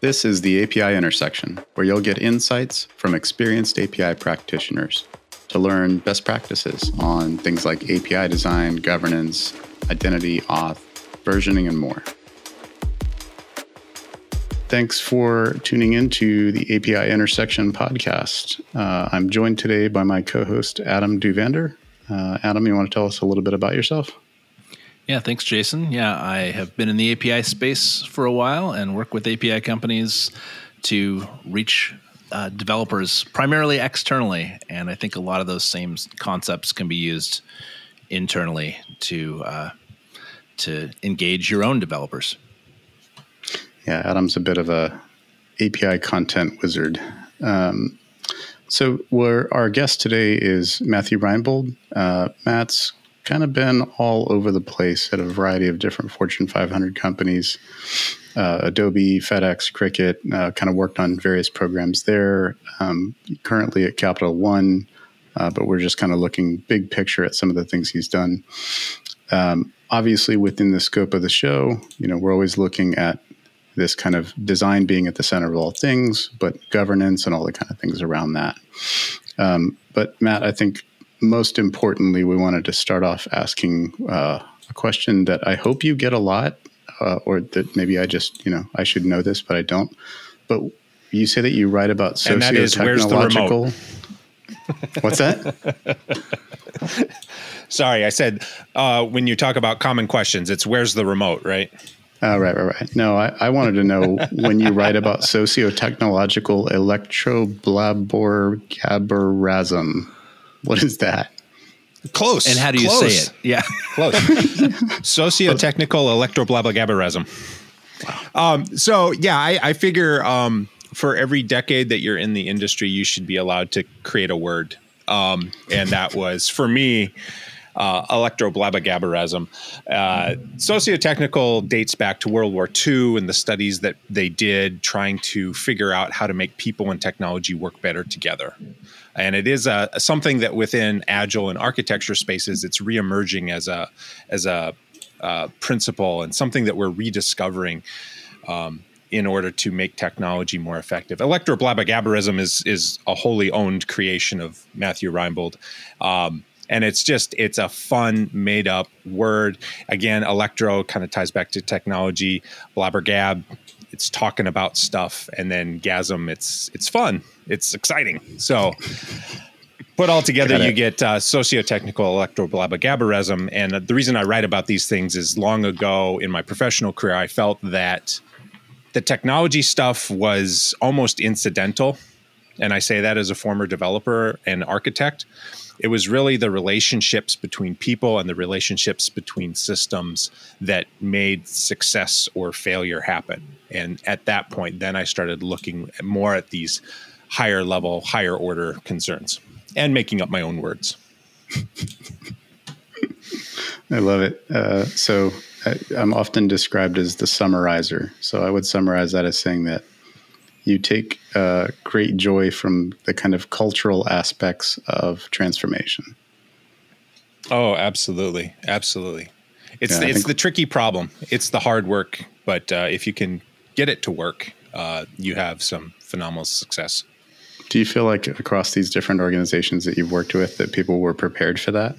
This is the API intersection, where you'll get insights from experienced API practitioners to learn best practices on things like API design, governance, identity, auth, versioning, and more. Thanks for tuning in to the API Intersection podcast. Uh, I'm joined today by my co host, Adam Duvander. Uh, Adam, you want to tell us a little bit about yourself? Yeah, thanks, Jason. Yeah, I have been in the API space for a while and work with API companies to reach uh, developers primarily externally. And I think a lot of those same concepts can be used internally to uh, to engage your own developers. Yeah, Adam's a bit of a API content wizard. Um, so, our guest today is Matthew Reinbold. Uh, Matt's kind of been all over the place at a variety of different Fortune 500 companies. Uh, Adobe, FedEx, Cricket, uh, kind of worked on various programs there. Um, currently at Capital One, uh, but we're just kind of looking big picture at some of the things he's done. Um, obviously, within the scope of the show, you know, we're always looking at this kind of design being at the center of all things, but governance and all the kind of things around that. Um, but Matt, I think most importantly, we wanted to start off asking uh, a question that I hope you get a lot, uh, or that maybe I just, you know, I should know this, but I don't. But you say that you write about socio-technological. What's that? Sorry, I said uh, when you talk about common questions, it's where's the remote, right? Oh, right, right, right. No, I, I wanted to know when you write about socio-technological electroblabbergabarism, what is that? Close. And how do you Close. say it? Yeah. Close. Socio-technical electroblabbergabarism. Wow. Um, so yeah, I, I figure um, for every decade that you're in the industry, you should be allowed to create a word. Um, and that was for me uh, electroblabbergabarism. Uh, sociotechnical dates back to World War II and the studies that they did trying to figure out how to make people and technology work better together. And it is a, something that within agile and architecture spaces, it's reemerging as a as a uh, principle and something that we're rediscovering. Um, in order to make technology more effective. Electroblabbergabarism is is a wholly owned creation of Matthew Reinbold. Um, and it's just it's a fun made up word again electro kind of ties back to technology blabbergab it's talking about stuff and then gasm it's it's fun. It's exciting. So put all together you get uh, socio-technical electroblabbergabarism and the reason i write about these things is long ago in my professional career i felt that the technology stuff was almost incidental and i say that as a former developer and architect it was really the relationships between people and the relationships between systems that made success or failure happen. And at that point, then I started looking more at these higher level, higher order concerns and making up my own words. I love it. Uh, so I, I'm often described as the summarizer. So I would summarize that as saying that you take uh, great joy from the kind of cultural aspects of transformation. Oh, absolutely, absolutely. It's yeah, the, it's the tricky problem. It's the hard work, but uh, if you can get it to work, uh, you have some phenomenal success. Do you feel like across these different organizations that you've worked with that people were prepared for that?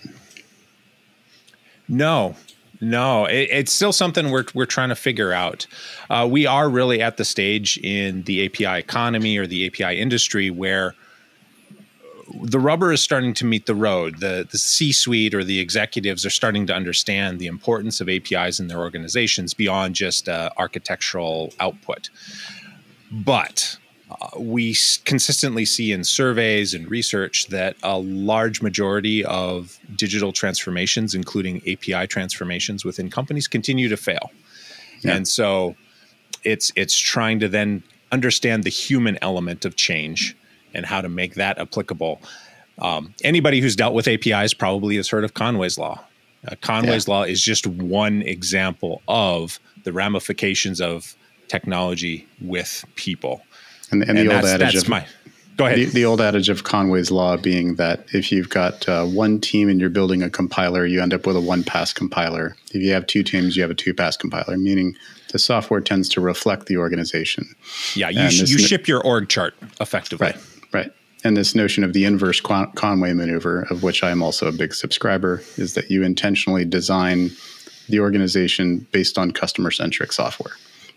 No, no, it, it's still something we're we're trying to figure out. Uh, we are really at the stage in the API economy or the API industry where the rubber is starting to meet the road. The the C suite or the executives are starting to understand the importance of APIs in their organizations beyond just uh, architectural output. But uh, we consistently see in surveys and research that a large majority of digital transformations, including API transformations within companies, continue to fail. Yeah. And so it's it's trying to then understand the human element of change and how to make that applicable. Um, anybody who's dealt with APIs probably has heard of Conway's Law. Uh, Conway's yeah. Law is just one example of the ramifications of technology with people. And, and, and the old adage of my, Go ahead. The, the, old adage of Conway's law being that if you've got uh, one team and you're building a compiler, you end up with a one pass compiler. If you have two teams, you have a two pass compiler, meaning the software tends to reflect the organization. Yeah, you, sh- you ship your org chart effectively. Right, right. And this notion of the inverse Con- Conway maneuver, of which I'm also a big subscriber, is that you intentionally design the organization based on customer centric software.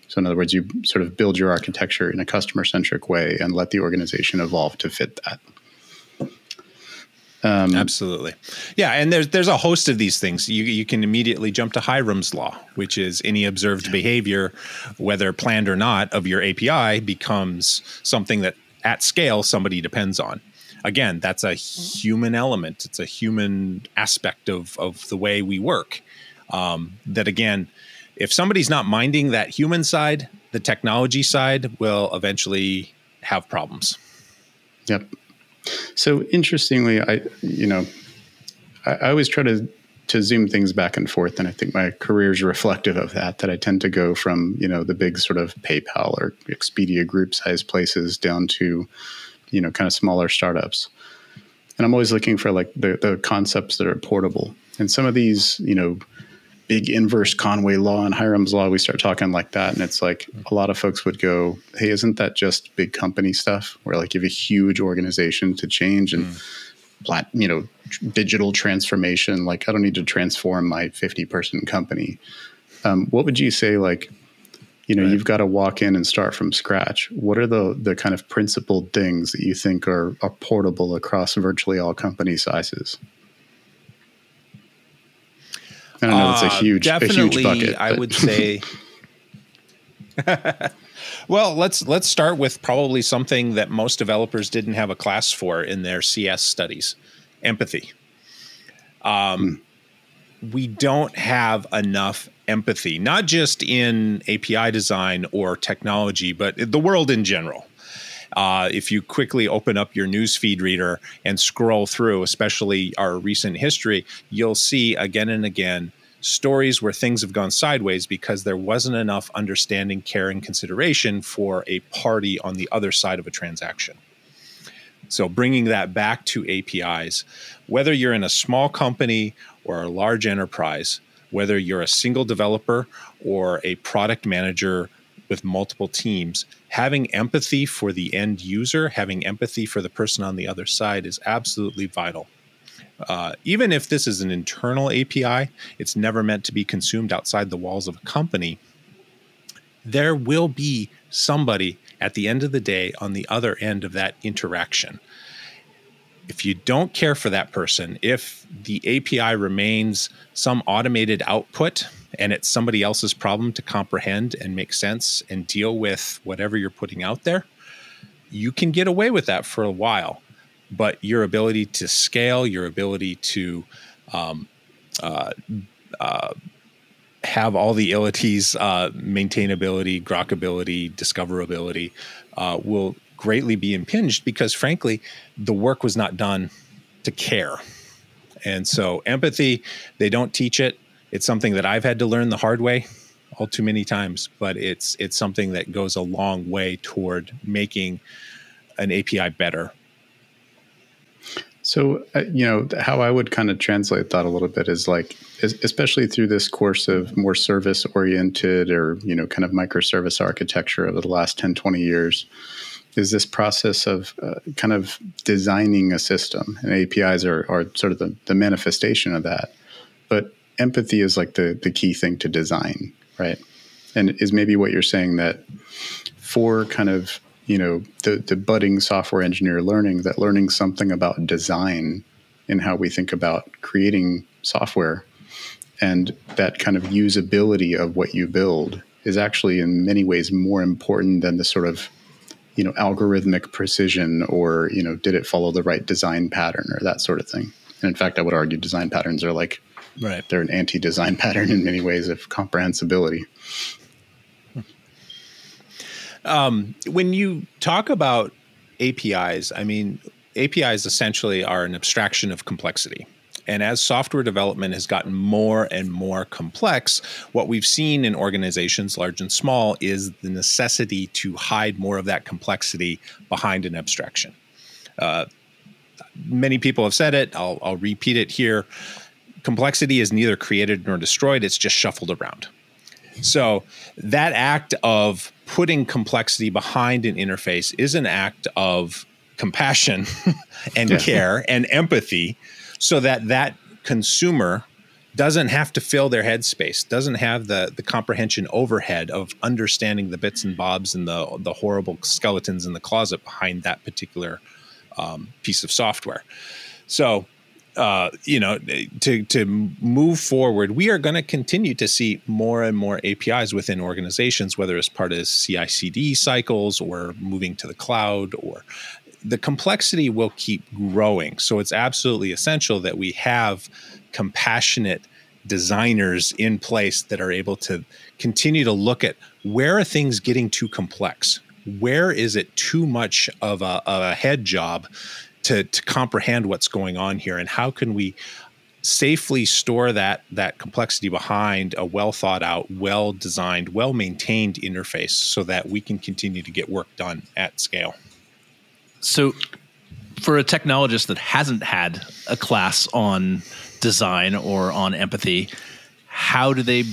So, in other words, you sort of build your architecture in a customer centric way and let the organization evolve to fit that. Um, Absolutely, yeah. And there's there's a host of these things. You you can immediately jump to Hyrum's law, which is any observed behavior, whether planned or not, of your API becomes something that at scale somebody depends on. Again, that's a human element. It's a human aspect of of the way we work. Um, that again, if somebody's not minding that human side, the technology side will eventually have problems. Yep. So interestingly, I you know, I, I always try to to zoom things back and forth, and I think my career is reflective of that. That I tend to go from you know the big sort of PayPal or Expedia group size places down to you know kind of smaller startups, and I'm always looking for like the the concepts that are portable. And some of these you know big inverse Conway law and Hyrum's law, we start talking like that. And it's like a lot of folks would go, Hey, isn't that just big company stuff where like you have a huge organization to change and mm. plat, you know, digital transformation? Like I don't need to transform my 50 person company. Um, what would you say? Like, you know, right. you've got to walk in and start from scratch. What are the the kind of principled things that you think are, are portable across virtually all company sizes? I don't know. It's a uh, huge, uh, definitely, a huge bucket. I would say. well, let's let's start with probably something that most developers didn't have a class for in their CS studies: empathy. Um, hmm. we don't have enough empathy, not just in API design or technology, but the world in general. Uh, if you quickly open up your newsfeed reader and scroll through, especially our recent history, you'll see again and again stories where things have gone sideways because there wasn't enough understanding, care, and consideration for a party on the other side of a transaction. So, bringing that back to APIs, whether you're in a small company or a large enterprise, whether you're a single developer or a product manager with multiple teams, having empathy for the end user, having empathy for the person on the other side is absolutely vital. Uh, even if this is an internal API, it's never meant to be consumed outside the walls of a company. There will be somebody at the end of the day on the other end of that interaction. If you don't care for that person, if the API remains some automated output and it's somebody else's problem to comprehend and make sense and deal with whatever you're putting out there, you can get away with that for a while but your ability to scale, your ability to um, uh, uh, have all the ilities, uh, maintainability, grokkability, discoverability uh, will greatly be impinged because, frankly, the work was not done to care. And so, empathy, they don't teach it. It's something that I've had to learn the hard way all too many times, but it's it's something that goes a long way toward making an API better so, uh, you know, how I would kind of translate that a little bit is like, especially through this course of more service oriented or, you know, kind of microservice architecture over the last 10, 20 years, is this process of uh, kind of designing a system. And APIs are, are sort of the, the manifestation of that. But empathy is like the, the key thing to design, right? And is maybe what you're saying that for kind of you know the the budding software engineer learning that learning something about design and how we think about creating software and that kind of usability of what you build is actually in many ways more important than the sort of you know algorithmic precision or you know did it follow the right design pattern or that sort of thing and in fact i would argue design patterns are like right they're an anti-design pattern in many ways of comprehensibility um, when you talk about APIs, I mean, APIs essentially are an abstraction of complexity. And as software development has gotten more and more complex, what we've seen in organizations, large and small, is the necessity to hide more of that complexity behind an abstraction. Uh, many people have said it. I'll, I'll repeat it here. Complexity is neither created nor destroyed, it's just shuffled around. So, that act of putting complexity behind an interface is an act of compassion and yeah. care and empathy so that that consumer doesn't have to fill their headspace, doesn't have the the comprehension overhead of understanding the bits and bobs and the the horrible skeletons in the closet behind that particular um, piece of software. So, uh, you know, to to move forward, we are going to continue to see more and more APIs within organizations, whether as part of CI/CD cycles or moving to the cloud, or the complexity will keep growing. So it's absolutely essential that we have compassionate designers in place that are able to continue to look at where are things getting too complex where is it too much of a, of a head job to, to comprehend what's going on here and how can we safely store that that complexity behind a well thought out well designed well maintained interface so that we can continue to get work done at scale. So for a technologist that hasn't had a class on design or on empathy, how do they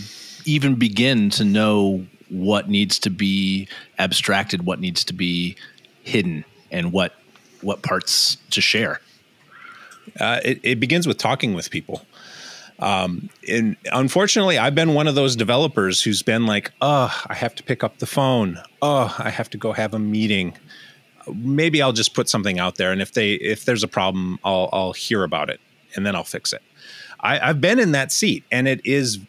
even begin to know what needs to be abstracted, what needs to be hidden, and what what parts to share? Uh, it, it, begins with talking with people. Um, and unfortunately, I've been one of those developers who's been like, "Oh, I have to pick up the phone. Oh, I have to go have a meeting. Maybe I'll just put something out there, and if they if there's a problem, I'll I'll hear about it, and then I'll fix it." I, I've been in that seat, and it is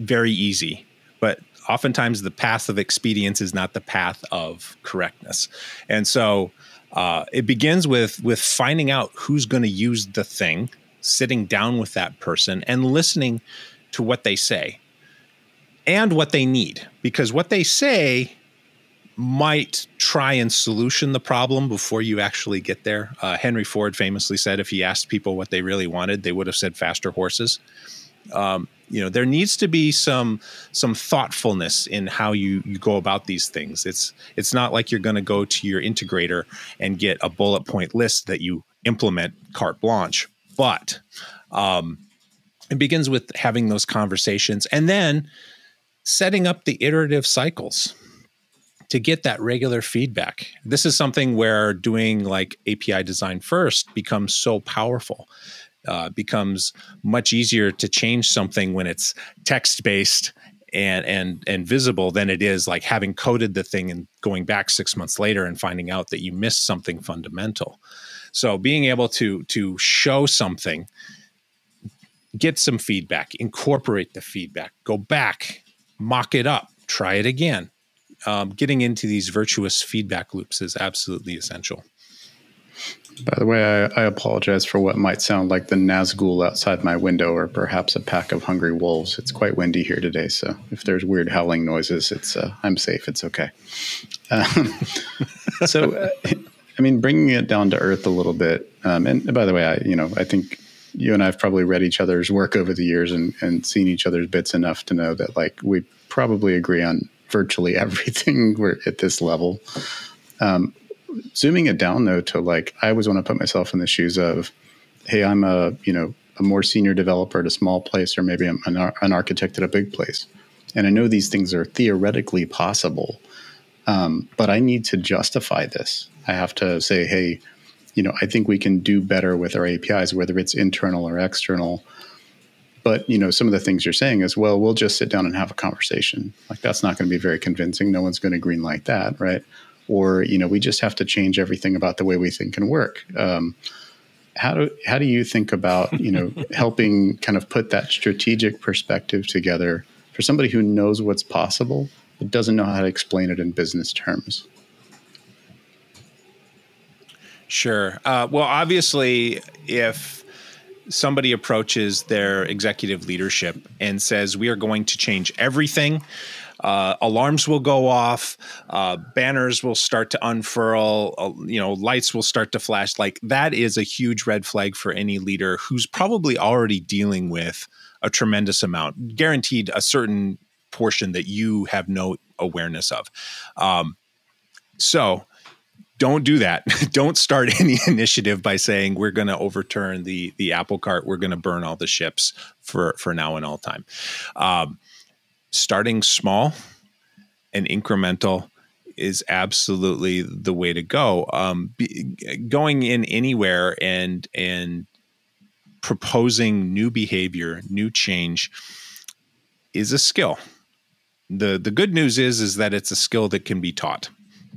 very easy, but oftentimes the path of expedience is not the path of correctness, and so uh, it begins with with finding out who's going to use the thing, sitting down with that person, and listening to what they say and what they need, because what they say might try and solution the problem before you actually get there. Uh, Henry Ford famously said if he asked people what they really wanted, they would have said faster horses. Um, you know, there needs to be some some thoughtfulness in how you you go about these things. It's it's not like you're going to go to your integrator and get a bullet point list that you implement carte blanche, but um, it begins with having those conversations and then setting up the iterative cycles to get that regular feedback. This is something where doing like API design first becomes so powerful. Uh, becomes much easier to change something when it's text based and and and visible than it is like having coded the thing and going back six months later and finding out that you missed something fundamental. So being able to to show something, get some feedback, incorporate the feedback, go back, mock it up, try it again um, getting into these virtuous feedback loops is absolutely essential. By the way, I, I, apologize for what might sound like the Nazgul outside my window or perhaps a pack of hungry wolves. It's quite windy here today, so if there's weird howling noises, it's uh, I'm safe. It's okay. Um, so, uh, I mean, bringing it down to earth a little bit. Um, and by the way, I you know I think you and I have probably read each other's work over the years and, and seen each other's bits enough to know that like we probably agree on virtually everything we're at this level. Um, zooming it down though to like I always want to put myself in the shoes of, hey, I'm a you know a more senior developer at a small place, or maybe I'm an, an architect at a big place, and I know these things are theoretically possible, um, but I need to justify this. I have to say, hey, you know, I think we can do better with our APIs, whether it's internal or external. But you know, some of the things you're saying is, well, we'll just sit down and have a conversation. Like that's not going to be very convincing. No one's going to green light that, right? Or you know, we just have to change everything about the way we think and work. Um, how do how do you think about you know helping kind of put that strategic perspective together for somebody who knows what's possible but doesn't know how to explain it in business terms? Sure. Uh, well, obviously, if somebody approaches their executive leadership and says, We are going to change everything. Uh, alarms will go off, uh, banners will start to unfurl, uh, you know, lights will start to flash. Like that is a huge red flag for any leader who's probably already dealing with a tremendous amount, guaranteed a certain portion that you have no awareness of. Um, so don't do that. don't start any initiative by saying we're going to overturn the the apple cart. We're going to burn all the ships for for now and all time. Um, starting small and incremental is absolutely the way to go. Um, be, going in anywhere and and proposing new behavior, new change is a skill. the The good news is is that it's a skill that can be taught.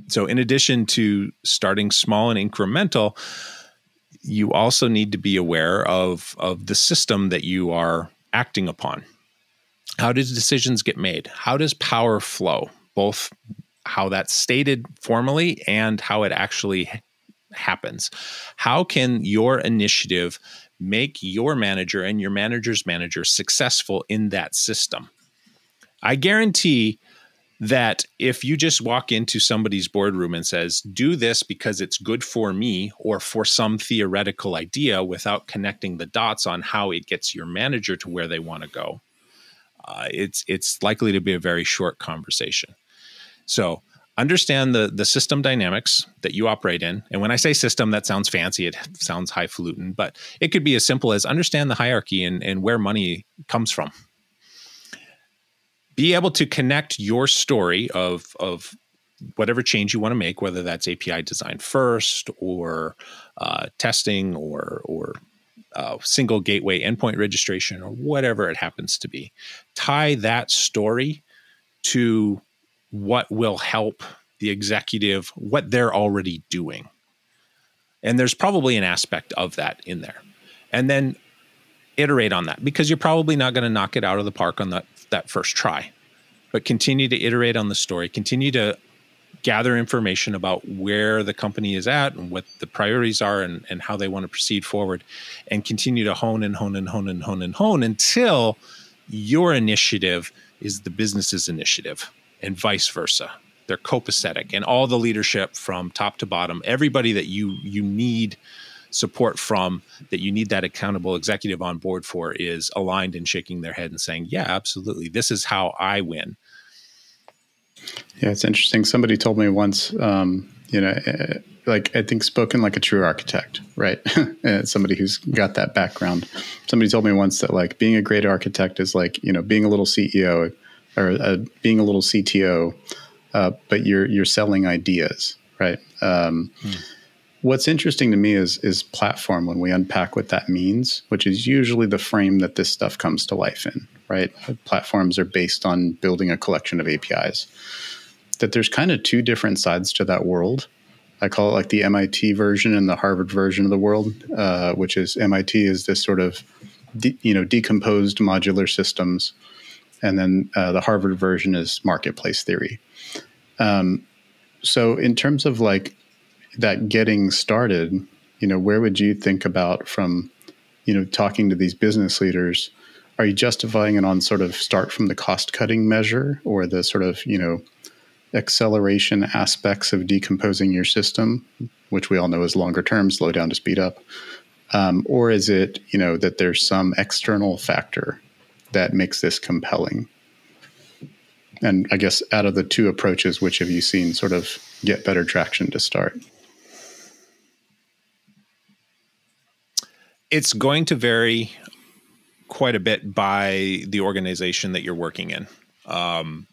So, in addition to starting small and incremental, you also need to be aware of of the system that you are acting upon. How do decisions get made? How does power flow? Both how that's stated formally and how it actually happens. How can your initiative make your manager and your manager's manager successful in that system? I guarantee that if you just walk into somebody's boardroom and says do this because it's good for me or for some theoretical idea without connecting the dots on how it gets your manager to where they want to go it's it's likely to be a very short conversation. So understand the the system dynamics that you operate in. And when i say system that sounds fancy it sounds highfalutin but it could be as simple as understand the hierarchy and, and where money comes from. Be able to connect your story of of whatever change you want to make whether that's api design first or uh, testing or or uh, single gateway endpoint registration or whatever it happens to be tie that story to what will help the executive what they're already doing. And there's probably an aspect of that in there. And then iterate on that because you're probably not going to knock it out of the park on that that first try. But continue to iterate on the story, continue to gather information about where the company is at and what the priorities are and, and how they want to proceed forward and continue to hone and hone and hone and hone and hone until your initiative is the business's initiative and vice versa. They're copacetic, and all the leadership from top to bottom, everybody that you you need support from, that you need that accountable executive on board for, is aligned and shaking their head and saying, "Yeah, absolutely, this is how I win." Yeah, it's interesting. Somebody told me once, um, you know, eh, like I think spoken like a true architect, right? somebody who's got that background. Somebody told me once that like being a great architect is like you know being a little CEO or uh, being a little CTO, uh, but you're you're selling ideas, right? Um, hmm. What's interesting to me is is platform when we unpack what that means, which is usually the frame that this stuff comes to life in, right? Platforms are based on building a collection of APIs. That there's kind of two different sides to that world. I call it like the MIT version and the Harvard version of the world, uh, which is MIT is this sort of you know decomposed modular systems and then uh, the Harvard version is marketplace theory. Um, so, in terms of like that getting started, you know, where would you think about from, you know, talking to these business leaders? Are you justifying it on sort of start from the cost cutting measure or the sort of, you know, acceleration aspects of decomposing your system, which we all know is longer term, slow down to speed up? Um, or is it, you know, that there's some external factor that makes this compelling? And I guess out of the two approaches, which have you seen sort of get better traction to start? It's going to vary quite a bit by the organization that you're working in. Um,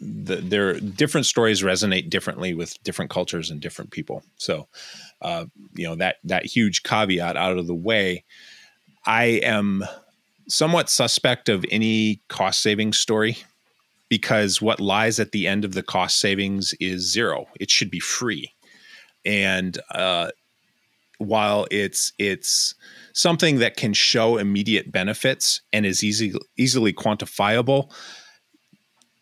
the, there different stories resonate differently with different cultures and different people. So, uh, you know that that huge caveat out of the way. I am somewhat suspect of any cost savings story because what lies at the end of the cost savings is zero. It should be free. And uh, while it's it's something that can show immediate benefits and is easy easily quantifiable,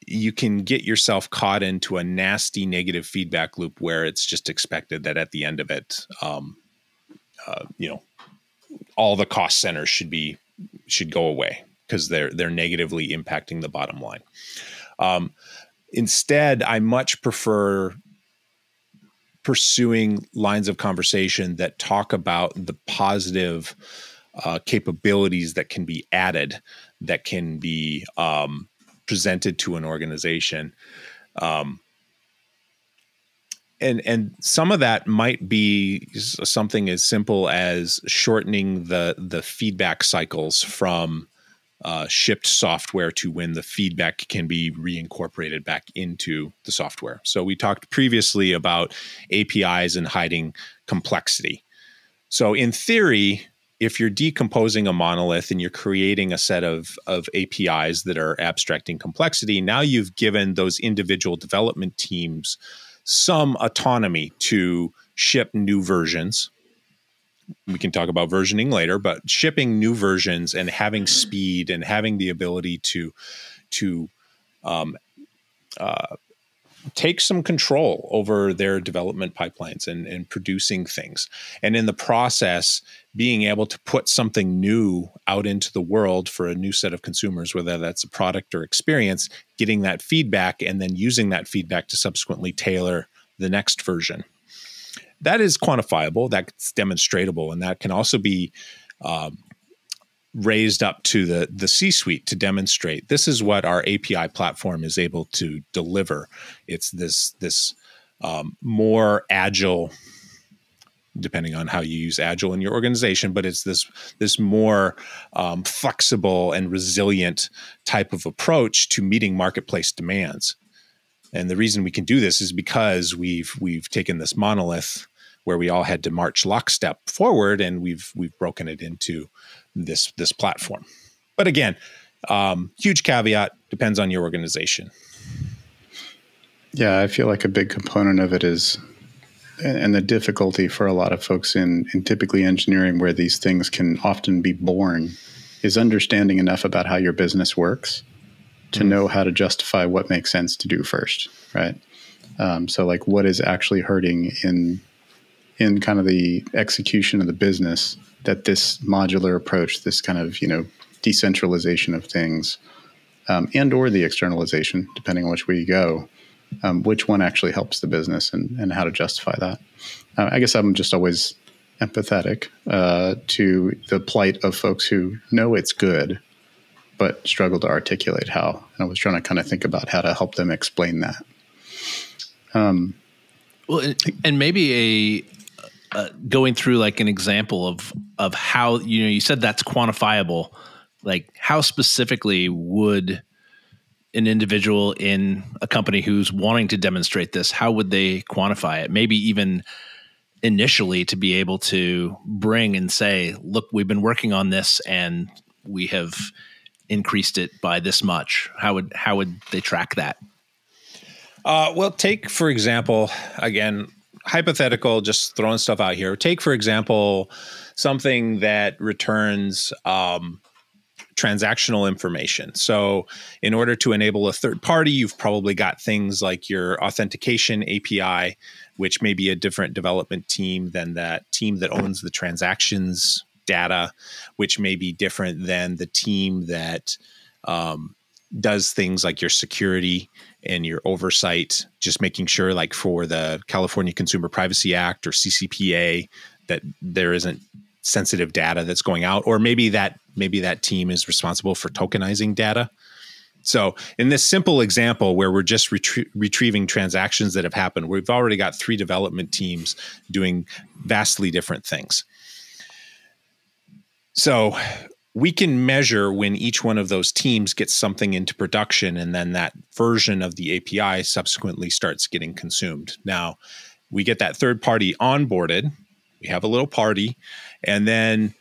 you can get yourself caught into a nasty negative feedback loop where it's just expected that at the end of it, um, uh, you know, all the cost centers should be should go away because they're they're negatively impacting the bottom line. Um, instead, I much prefer pursuing lines of conversation that talk about the positive uh, capabilities that can be added, that can be um, presented to an organization. Um, and and some of that might be something as simple as shortening the the feedback cycles from uh, shipped software to when the feedback can be reincorporated back into the software. So we talked previously about APIs and hiding complexity. So in theory, if you're decomposing a monolith and you're creating a set of, of APIs that are abstracting complexity, now you've given those individual development teams some autonomy to ship new versions. We can talk about versioning later, but shipping new versions and having speed and having the ability to to um, uh, take some control over their development pipelines and, and producing things. And in the process, being able to put something new out into the world for a new set of consumers, whether that's a product or experience, getting that feedback and then using that feedback to subsequently tailor the next version. That is quantifiable, that's demonstrable, and that can also be um, raised up to the the C suite to demonstrate this is what our API platform is able to deliver. It's this this um, more agile, depending on how you use agile in your organization, but it's this this more um, flexible and resilient type of approach to meeting marketplace demands. And the reason we can do this is because we've we've taken this monolith where we all had to march lockstep forward, and we've we've broken it into this this platform. But again, um, huge caveat depends on your organization. Yeah, I feel like a big component of it is, and the difficulty for a lot of folks in, in typically engineering, where these things can often be born, is understanding enough about how your business works to mm-hmm. know how to justify what makes sense to do first, right? Um, so, like, what is actually hurting in in kind of the execution of the business that this modular approach, this kind of you know decentralization of things, um, and or the externalization, depending on which way you go, um, which one actually helps the business and, and how to justify that. Uh, I guess I'm just always empathetic uh, to the plight of folks who know it's good, but struggle to articulate how. And I was trying to kind of think about how to help them explain that. Um, well, and maybe a uh, going through like an example of of how you know you said that's quantifiable. Like how specifically would an individual in a company who's wanting to demonstrate this how would they quantify it? Maybe even initially to be able to bring and say look we've been working on this and we have increased it by this much. How would how would they track that? Uh, well take for example again hypothetical, just throwing stuff out here. Take, for example, something that returns um, transactional information. So, in order to enable a third party, you've probably got things like your authentication API, which may be a different development team than that team that owns the transactions data, which may be different than the team that um, does things like your security and your oversight, just making sure, like for the California Consumer Privacy Act or CCPA, that there isn't sensitive data that's going out, or maybe that maybe that team is responsible for tokenizing data. So, in this simple example where we're just retrie- retrieving transactions that have happened, we've already got three development teams doing vastly different things. So, we can measure when each one of those teams gets something into production and then that version of the API subsequently starts getting consumed. Now, we get that third party onboarded, we have a little party, and then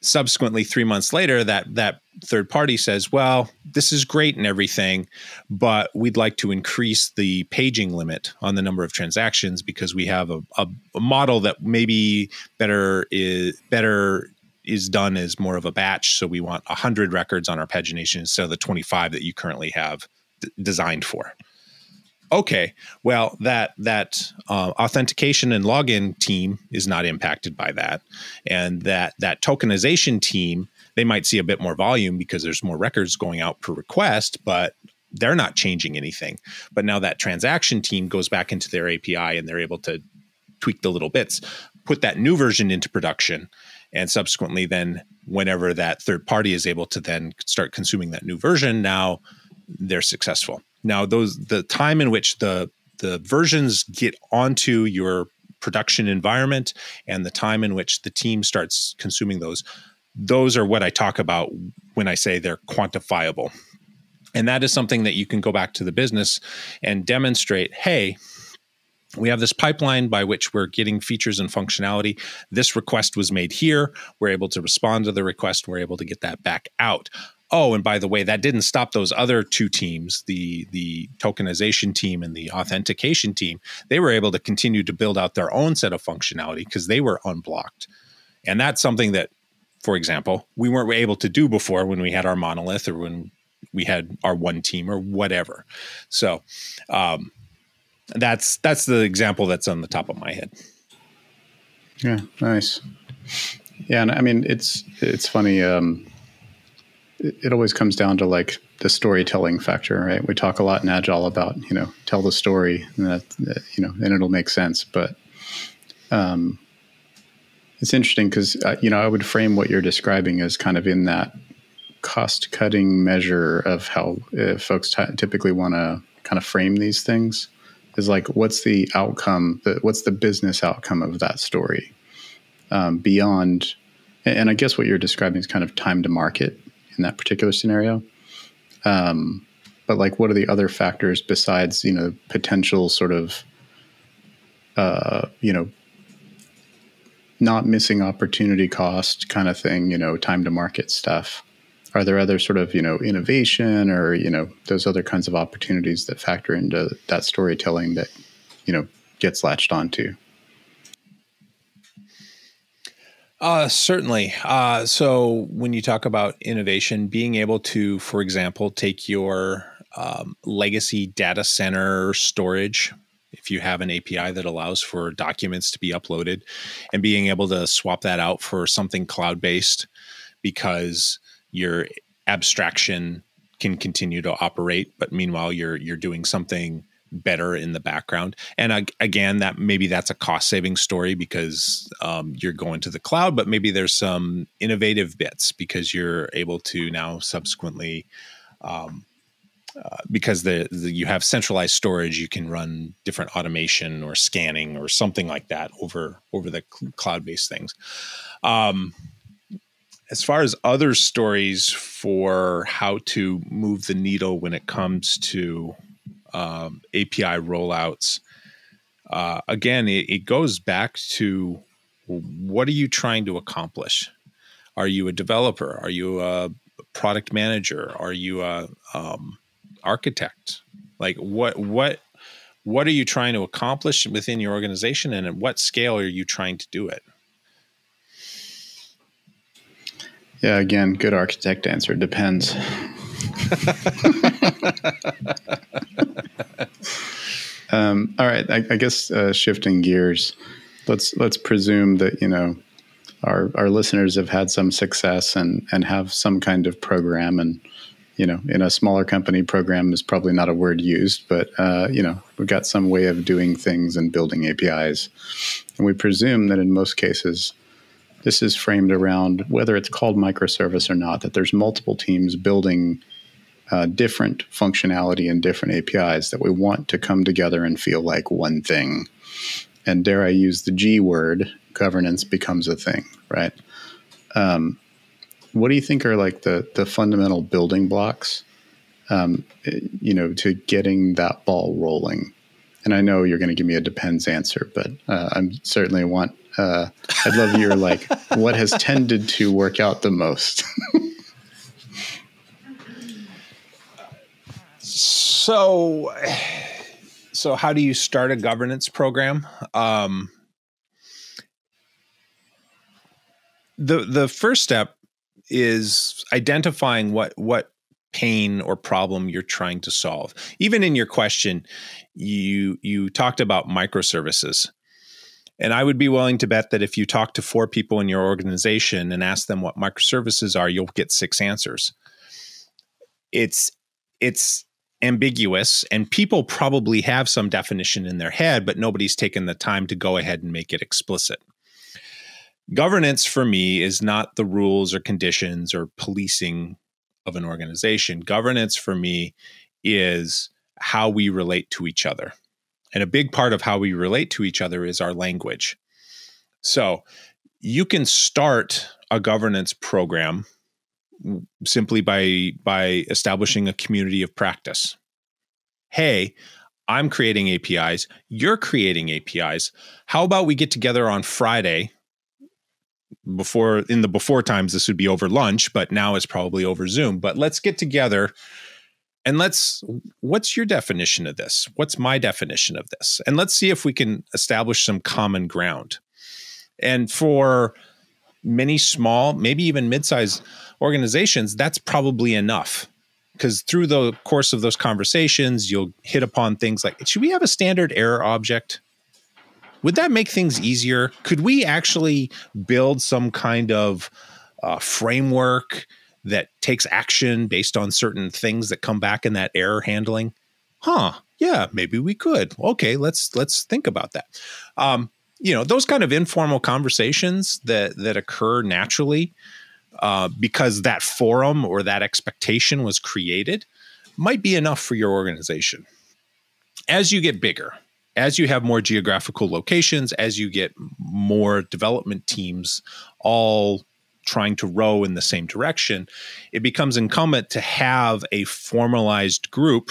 subsequently 3 months later that that third party says, "Well, this is great and everything, but we'd like to increase the paging limit on the number of transactions because we have a, a, a model that maybe better is better is done as more of a batch. So we want 100 records on our pagination instead of the 25 that you currently have d- designed for. Okay, well that that uh, authentication and login team is not impacted by that, and that that tokenization team they might see a bit more volume because there's more records going out per request, but they're not changing anything. But now that transaction team goes back into their API and they're able to tweak the little bits, put that new version into production, and subsequently then whenever that third party is able to then start consuming that new version now they're successful now those the time in which the the versions get onto your production environment and the time in which the team starts consuming those those are what I talk about when I say they're quantifiable. And that is something that you can go back to the business and demonstrate hey, we have this pipeline by which we're getting features and functionality. This request was made here. We're able to respond to the request. We're able to get that back out. Oh, and by the way, that didn't stop those other two teams, the the tokenization team and the authentication team. They were able to continue to build out their own set of functionality because they were unblocked. And that's something that, for example, we weren't able to do before when we had our monolith or when we had our one team or whatever. So, um, that's that's the example that's on the top of my head. Yeah, nice. Yeah, and I mean it's it's funny. Um, it, it always comes down to like the storytelling factor, right? We talk a lot in Agile about you know tell the story, and that, that you know, and it'll make sense. But um, it's interesting because uh, you know I would frame what you're describing as kind of in that cost cutting measure of how uh, folks typically want to kind of frame these things is like what's the outcome the, what's the business outcome of that story um, beyond and i guess what you're describing is kind of time to market in that particular scenario. Um, but like what are the other factors besides you know potential sort of uh, you know not missing opportunity cost kind of thing you know time to market stuff are there other sort of you know innovation or you know those other kinds of opportunities that factor into that storytelling that you know gets latched onto uh, certainly. Uh, so when you talk about innovation, being able to, for example, take your um, legacy data center storage, if you have an API that allows for documents to be uploaded, and being able to swap that out for something cloud based, because your abstraction can continue to operate, but meanwhile you're you're doing something better in the background. And again, that maybe that's a cost saving story because um, you're going to the cloud, but maybe there's some innovative bits because you're able to now subsequently. Um, uh, because the, the, you have centralized storage, you can run different automation or scanning or something like that over over the cl- cloud based things. Um, as far as other stories for how to move the needle when it comes to um, API rollouts, uh, again, it, it goes back to what are you trying to accomplish? Are you a developer? Are you a product manager? Are you a um, architect? Like what what what are you trying to accomplish within your organization, and at what scale are you trying to do it? Yeah, again, good architect answer depends. um, all right, I, I guess uh, shifting gears, let's let's presume that you know our our listeners have had some success and and have some kind of program and you know in a smaller company program is probably not a word used but uh, you know we've got some way of doing things and building apis and we presume that in most cases this is framed around whether it's called microservice or not, that there's multiple teams building uh, different functionality and different APIs that we want to come together and feel like one thing. And dare I use the G word, governance becomes a thing, right? Um, what do you think are like the the fundamental building blocks, um, you know, to getting that ball rolling? And I know you're going to give me a depends answer, but uh, I certainly want uh, I'd love your like what has tended to work out the most. so, so how do you start a governance program? Um, the the first step is identifying what what pain or problem you're trying to solve. Even in your question, you you talked about microservices. And I would be willing to bet that if you talk to four people in your organization and ask them what microservices are, you'll get six answers. It's it's ambiguous and people probably have some definition in their head, but nobody's taken the time to go ahead and make it explicit. Governance for me is not the rules or conditions or policing of an organization. Governance for me is how we relate to each other And a big part of how we relate to each other is our language. So you can start a governance program simply by by establishing a community of practice. Hey, I'm creating APIs, you're creating APIs. How about we get together on Friday before in the before times this would be over lunch, but now it's probably over Zoom. But let's get together and let's what's your definition of this? What's my definition of this? And let's see if we can establish some common ground. And for many small, maybe even mid-sized organizations, that's probably enough. Because through the course of those conversations, you'll hit upon things like should we have a standard error object? Would that make things easier? Could we actually build some kind of uh, framework that takes action based on certain things that come back in that error handling? Huh? Yeah, maybe we could. Okay, let's let's think about that. Um, you know, those kind of informal conversations that that occur naturally uh, because that forum or that expectation was created might be enough for your organization. As you get bigger, as you have more geographical locations, as you get more development teams all trying to row in the same direction, it becomes incumbent to have a formalized group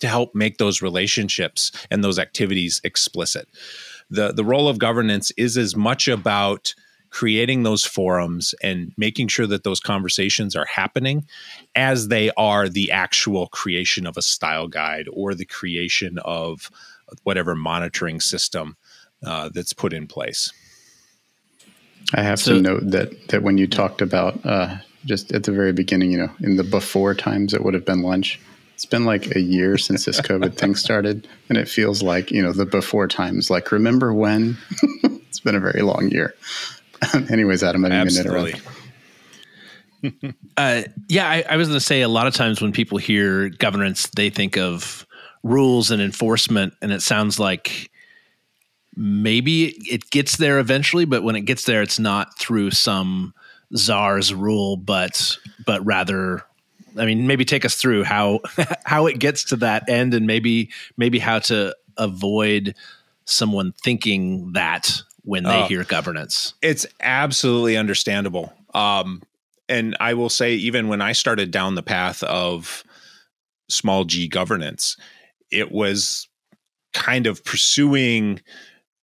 to help make those relationships and those activities explicit. The, the role of governance is as much about creating those forums and making sure that those conversations are happening as they are the actual creation of a style guide or the creation of whatever monitoring system uh, that's put in place. I have so, to note that that when you talked about uh, just at the very beginning, you know, in the before times, it would have been lunch. It's been like a year since this COVID thing started, and it feels like you know the before times. Like, remember when? it's been a very long year. Anyways, Adam, I didn't Absolutely. interrupt. uh, yeah, I, I was going to say a lot of times when people hear governance, they think of rules and enforcement, and it sounds like maybe it gets there eventually, but when it gets there, it's not through some czar's rule, but but rather I mean, maybe take us through how how it gets to that end, and maybe maybe how to avoid someone thinking that when they uh, hear governance. It's absolutely understandable. Um, and I will say, even when I started down the path of small g governance, it was kind of pursuing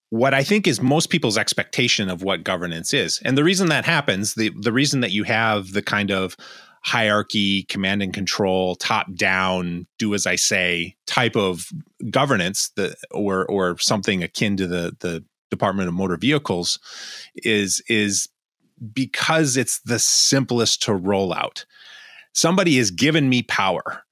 what I think is most people's expectation of what governance is. And the reason that happens, the the reason that you have the kind of hierarchy, command and control, top down, do as I say type of governance that or or something akin to the the Department of Motor Vehicles is is because it's the simplest to roll out. Somebody has given me power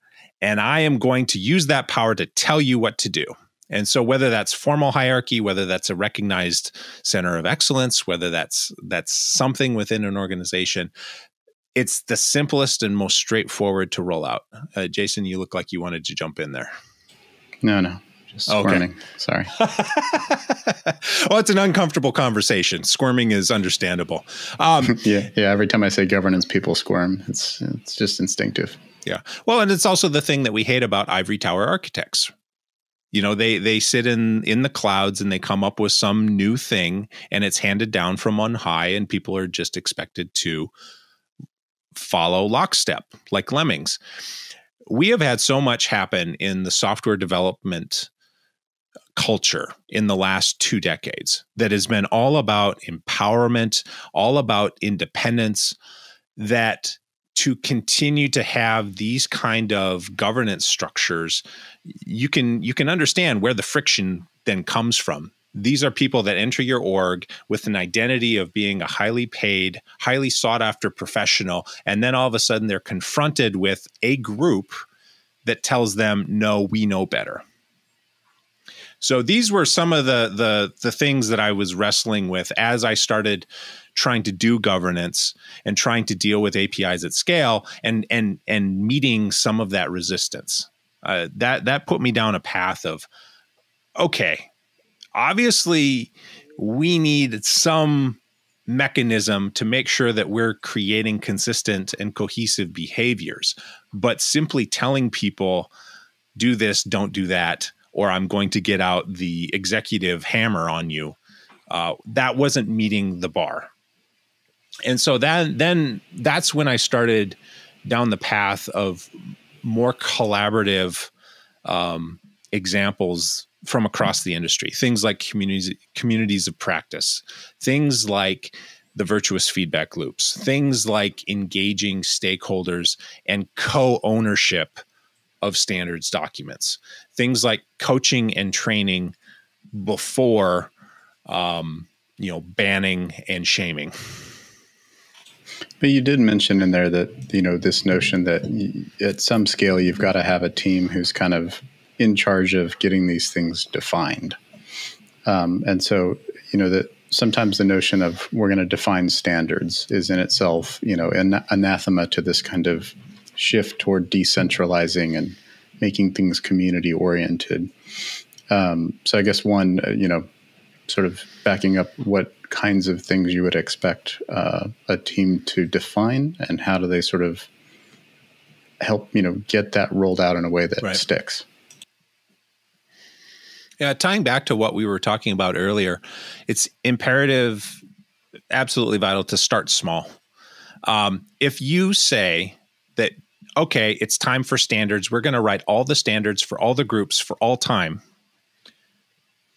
and I am going to use that power to tell you what to do. And so whether that's formal hierarchy, whether that's a recognized center of excellence, whether that's that's something within an organization, it's the simplest and most straightforward to roll out. Uh, Jason, you look like you wanted to jump in there. No, no. Just squirming. Okay. Sorry. well, it's an uncomfortable conversation. Squirming is understandable. Um, yeah, yeah. Every time I say governance, people squirm. It's it's just instinctive. Yeah. Well, and it's also the thing that we hate about ivory tower architects. You know, they they sit in in the clouds and they come up with some new thing, and it's handed down from on high, and people are just expected to follow lockstep like lemmings. We have had so much happen in the software development culture in the last two decades that has been all about empowerment, all about independence, that to continue to have these kind of governance structures you can you can understand where the friction then comes from. These are people that enter your org with an identity of being a highly paid highly sought after professional and then all of a sudden they're confronted with a group that tells them no we know better. So these were some of the the the things that I was wrestling with as I started trying to do governance and trying to deal with APIs at scale and and and meeting some of that resistance. Uh, that that put me down a path of okay, obviously we need some mechanism to make sure that we're creating consistent and cohesive behaviors. But simply telling people do this, don't do that, or I'm going to get out the executive hammer on you. Uh, that wasn't meeting the bar. And so then, then that's when I started down the path of more collaborative um, examples from across the industry. Things like communities communities of practice, things like the virtuous feedback loops, things like engaging stakeholders and co-ownership of standards documents, things like coaching and training before um, you know banning and shaming. But you did mention in there that you know this notion that at some scale you've got to have a team who's kind of in charge of getting these things defined, um, and so you know that sometimes the notion of we're going to define standards is in itself you know an anathema to this kind of shift toward decentralizing and making things community oriented. Um, so I guess one, uh, you know, sort of backing up what kinds of things you would expect uh, a team to define and how do they sort of help you know get that rolled out in a way that right. sticks? Yeah tying back to what we were talking about earlier it's imperative absolutely vital to start small. Um, if you say that okay it's time for standards we're going to write all the standards for all the groups for all time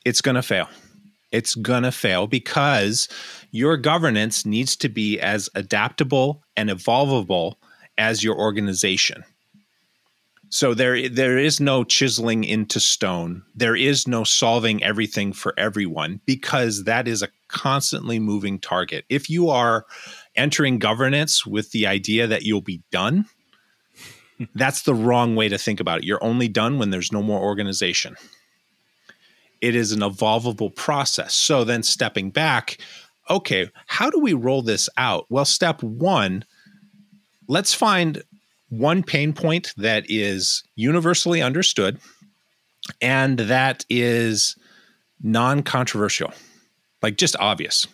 it's going to fail it's going to fail because your governance needs to be as adaptable and evolvable as your organization. So there there is no chiseling into stone. There is no solving everything for everyone because that is a constantly moving target. If you are entering governance with the idea that you'll be done, that's the wrong way to think about it. You're only done when there's no more organization it is an evolvable process. So then stepping back, okay, how do we roll this out? Well, step one, let's find one pain point that is universally understood and that is non controversial, like just obvious.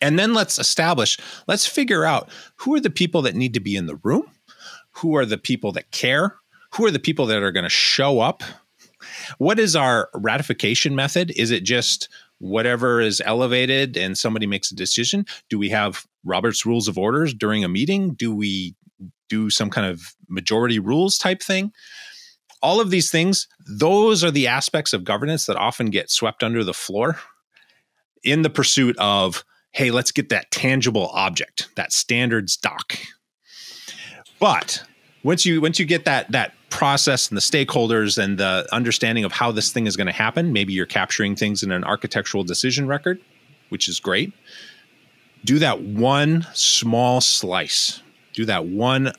And then let's establish, let's figure out who are the people that need to be in the room, who are the people that care, who are the people that are going to show up what is our ratification method? Is it just whatever is elevated and somebody makes a decision? Do we have Robert's Rules of Orders during a meeting? Do we do some kind of majority rules type thing? All of these things, those are the aspects of governance that often get swept under the floor in the pursuit of, hey, let's get that tangible object, that standards doc. But once you once you get that that process and the stakeholders and the understanding of how this thing is going to happen. Maybe you're capturing things in an architectural decision record, which is great. Do that one small slice, do that one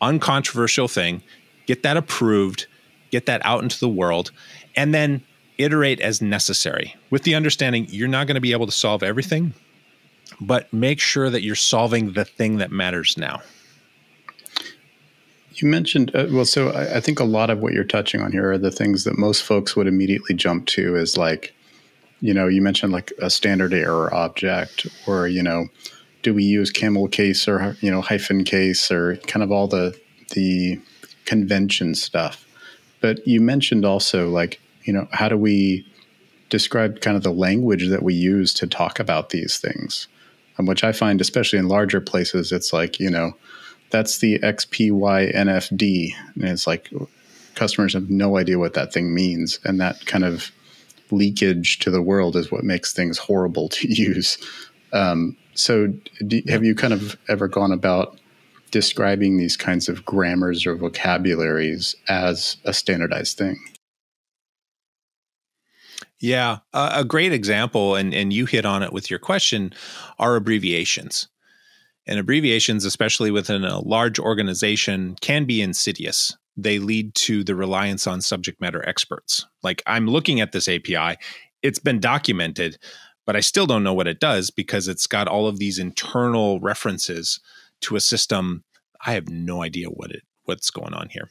uncontroversial thing, get that approved, get that out into the world, and then iterate as necessary with the understanding you're not going to be able to solve everything, but make sure that you're solving the thing that matters now. You mentioned, uh, well, so I, I, think a lot of what you're touching on here are the things that most folks would immediately jump to is like, you know, you mentioned like a standard error object, or, you know, do we use camel case or, you know, hyphen case or kind of all the, the convention stuff. But you mentioned also like, you know, how do we describe kind of the language that we use to talk about these things? Which I find, especially in larger places, it's like, you know, that's the XPYNFD. And it's like customers have no idea what that thing means. And that kind of leakage to the world is what makes things horrible to use. Um, so, do, have you kind of ever gone about describing these kinds of grammars or vocabularies as a standardized thing? Yeah, uh, a great example, and, and you hit on it with your question, are abbreviations. And abbreviations, especially within a large organization, can be insidious. They lead to the reliance on subject matter experts. Like I'm looking at this API, it's been documented, but I still don't know what it does because it's got all of these internal references to a system. I have no idea what it what's going on here.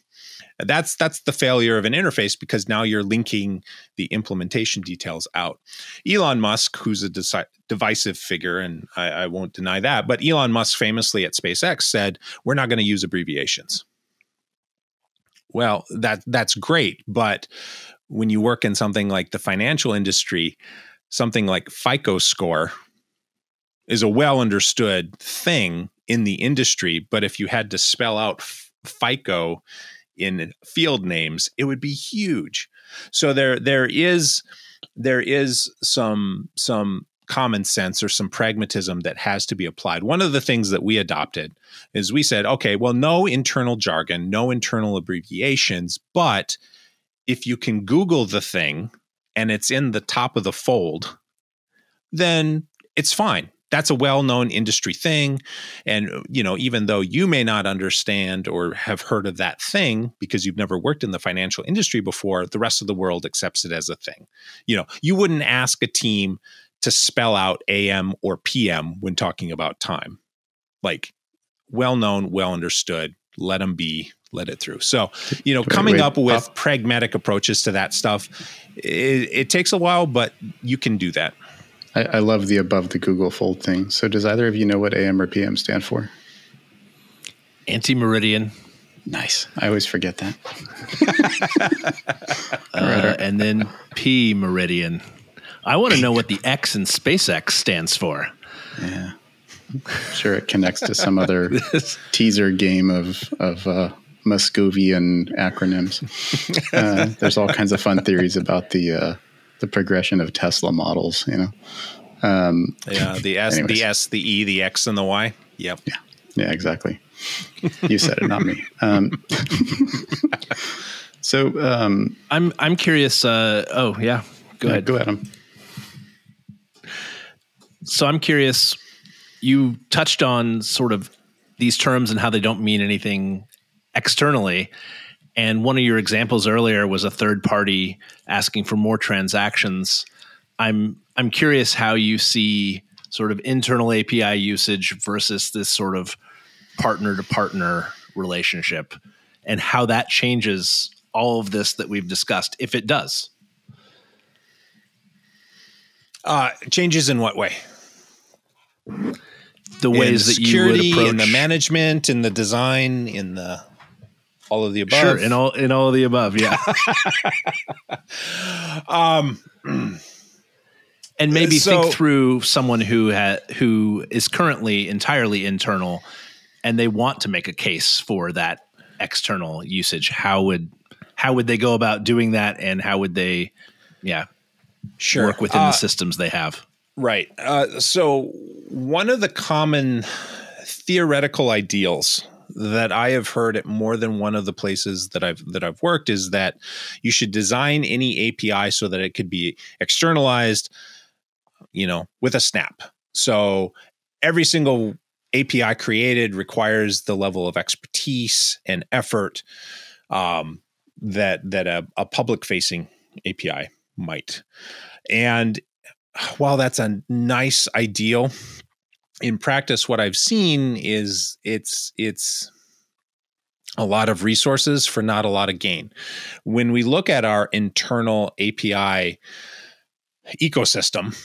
That's that's the failure of an interface because now you're linking the implementation details out. Elon Musk, who's a deci- divisive figure, and I, I won't deny that, but Elon Musk famously at SpaceX said, "We're not going to use abbreviations." Well, that that's great, but when you work in something like the financial industry, something like FICO score is a well understood thing in the industry. But if you had to spell out FICO in field names, it would be huge. So there there is there is some some common sense or some pragmatism that has to be applied. One of the things that we adopted is we said, okay, well, no internal jargon, no internal abbreviations, but if you can Google the thing and it's in the top of the fold, then it's fine that's a well-known industry thing. And you know even though you may not understand or have heard of that thing because you've never worked in the financial industry before the rest of the world accepts it as a thing. You know you wouldn't ask a team to spell out am or pm when talking about time. Like well known well understood let them be let it through. So you know coming up with pragmatic approaches to that stuff it, it takes a while but you can do that I, I love the above the Google Fold thing. So, does either of you know what AM or PM stand for? Anti meridian. Nice. I always forget that. uh, and then P meridian. I want to know what the X in SpaceX stands for. Yeah. I'm sure it connects to some other teaser game of of uh, Muscovian acronyms. Uh, there's all kinds of fun theories about the uh, the progression of Tesla models, you know. Um, yeah, the S, anyways. the S, the E, the X, and the Y. Yep. Yeah. Yeah, exactly. you said it, not me. Um, so um, I'm I'm curious. Uh, oh yeah, go yeah, ahead. Go ahead. So I'm curious. You touched on sort of these terms and how they don't mean anything externally. And one of your examples earlier was a third party asking for more transactions. I'm I'm curious how you see sort of internal API usage versus this sort of partner to partner relationship and how that changes all of this that we've discussed if it does. Uh, changes in what way? The ways in that you would approach in the management, in the design, in the all of the above. Sure, in all in all of the above, yeah. um, and maybe so, think through someone who ha- who is currently entirely internal, and they want to make a case for that external usage. How would how would they go about doing that, and how would they, yeah, sure. work within uh, the systems they have? Right. Uh, so one of the common theoretical ideals that I have heard at more than one of the places that I've that I've worked is that you should design any API so that it could be externalized, you know, with a snap. So every single API created requires the level of expertise and effort um, that that a, a public facing API might. And while that's a nice ideal, in practice what i've seen is it's it's a lot of resources for not a lot of gain. When we look at our internal api ecosystem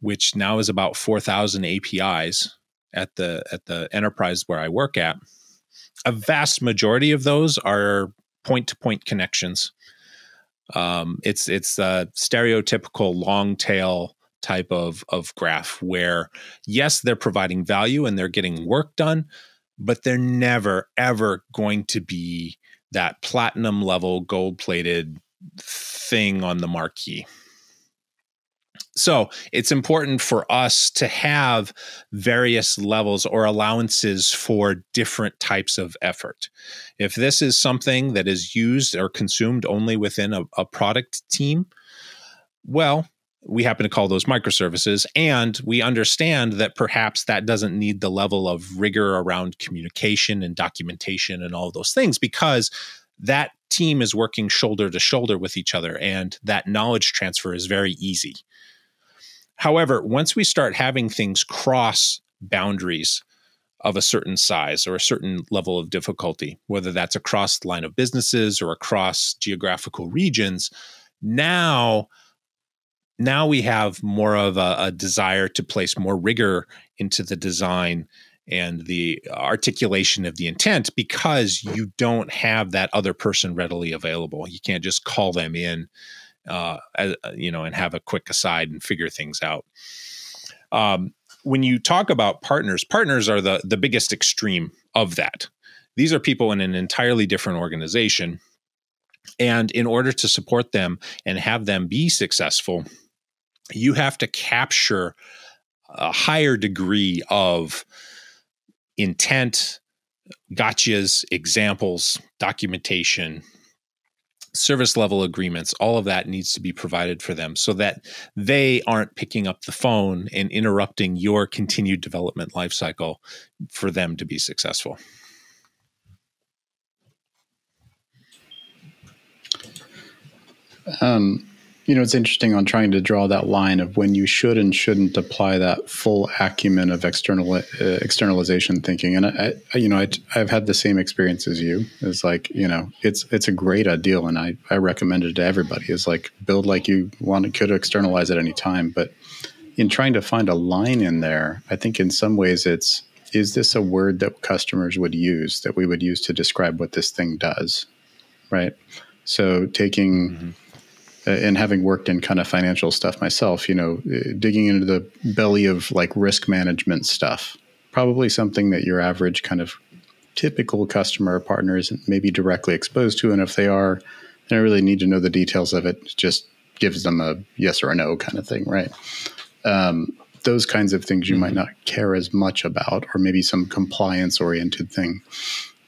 which now is about 4000 apis at the at the enterprise where i work at a vast majority of those are point to point connections. Um, it's it's a stereotypical long tail type of of graph where yes they're providing value and they're getting work done but they're never ever going to be that platinum level gold plated thing on the marquee so it's important for us to have various levels or allowances for different types of effort. If this is something that is used or consumed only within a, a product team, well, we happen to call those microservices. And we understand that perhaps that doesn't need the level of rigor around communication and documentation and all those things because that team is working shoulder to shoulder with each other and that knowledge transfer is very easy. However, once we start having things cross boundaries of a certain size or a certain level of difficulty, whether that's across line of businesses or across geographical regions, now now we have more of a, a, desire to place more rigor into the design and the articulation of the intent because you don't have that other person readily available. You can't just call them in uh, uh, you know, and have a quick aside and figure things out. Um, when you talk about partners, partners are the the biggest extreme of that. These are people in an entirely different organization. And in order to support them and have them be successful, you have to capture a higher degree of intent, gotchas, examples, documentation, service level agreements, all of that needs to be provided for them so that they aren't picking up the phone and interrupting your continued development lifecycle for them to be successful. Um, you know, it's interesting on trying to draw that line of when you should and shouldn't apply that full acumen of external uh, externalization thinking. And I, I you know, I, have had the same experience as you. It's like, you know, it's it's a great ideal, and I I recommend it to everybody. Is like build like you want to could externalize at any time, but in trying to find a line in there, I think in some ways it's is this a word that customers would use that we would use to describe what this thing does, right? So taking. Mm-hmm and having worked in kind of financial stuff myself, you know, uh, digging into the belly of like risk management stuff, probably something that your average kind of typical customer or partner isn't maybe directly exposed to. And if they are, they don't really need to know the details of it. it just gives them a yes or a no kind of thing, right? Um, those kinds of things you mm-hmm. might not care as much about, or maybe some compliance oriented thing.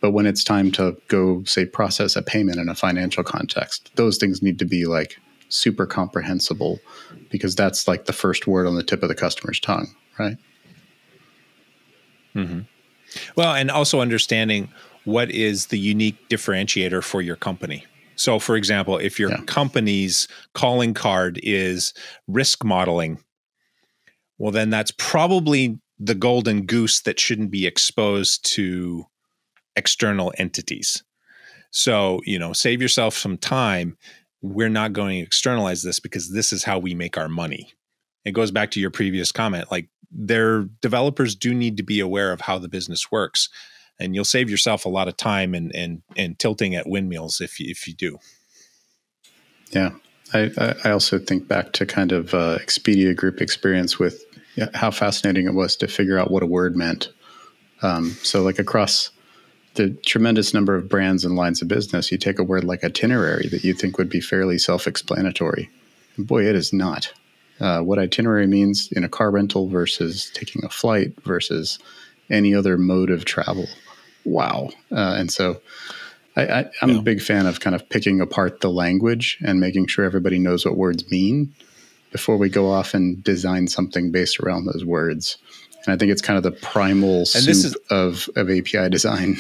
But when it's time to go, say, process a payment in a financial context, those things need to be like super comprehensible because that's like the first word on the tip of the customer's tongue, right? Mm-hmm. Well, and also understanding what is the unique differentiator for your company. So, for example, if your yeah. company's calling card is risk modeling, well, then that's probably the golden goose that shouldn't be exposed to external entities. So, you know, save yourself some time. We're not going to externalize this because this is how we make our money. It goes back to your previous comment. Like, their developers do need to be aware of how the business works, and you'll save yourself a lot of time and and and tilting at windmills if you, if you do. Yeah, I, I also think back to kind of uh, Expedia Group experience with how fascinating it was to figure out what a word meant. Um, so, like across the tremendous number of brands and lines of business, you take a word like itinerary that you think would be fairly self explanatory. Boy, it is not. Uh, what itinerary means in a car rental versus taking a flight versus any other mode of travel. Wow. Uh, and so I, am yeah. a big fan of kind of picking apart the language and making sure everybody knows what words mean before we go off and design something based around those words. And I think it's kind of the primal and soup is, of, of API design.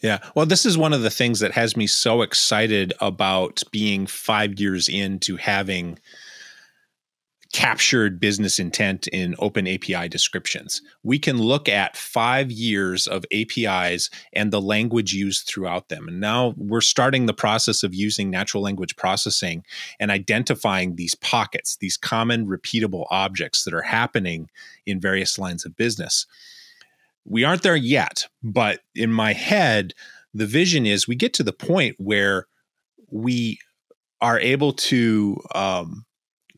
Yeah. Well, this is one of the things that has me so excited about being five years into having captured business intent in open API descriptions. We can look at five years of APIs and the language used throughout them. And now we're starting the process of using natural language processing and identifying these pockets, these common repeatable objects that are happening in various lines of business. We aren't there yet, but in my head, the vision is we get to the point where we are able to um,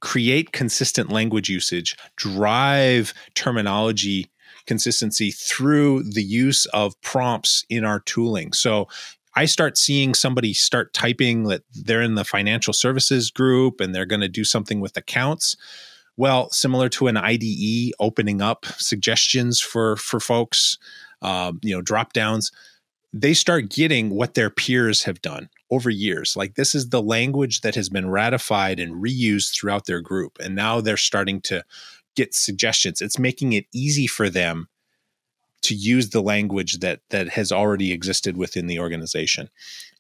create consistent language usage, drive terminology consistency through the use of prompts in our tooling. So I start seeing somebody start typing that they're in the financial services group and they're going to do something with accounts. Well, similar to an IDE opening up suggestions for for folks, um, you know, drop downs they start getting what their peers have done over years. Like this is the language that has been ratified and reused throughout their group. And now they're starting to get suggestions. It's making it easy for them to use the language that that has already existed within the organization.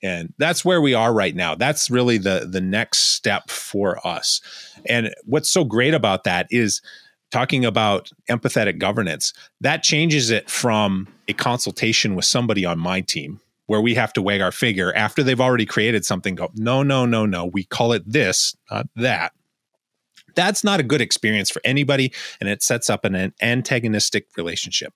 And that's where we are right now. That's really the the next step for us. And what's so great about that is talking about empathetic governance, that changes it from a consultation with somebody on my team where we have to weigh our figure after they've already created something go no no no no. We call it this not that. That's not a good experience for anybody and it sets up an antagonistic relationship.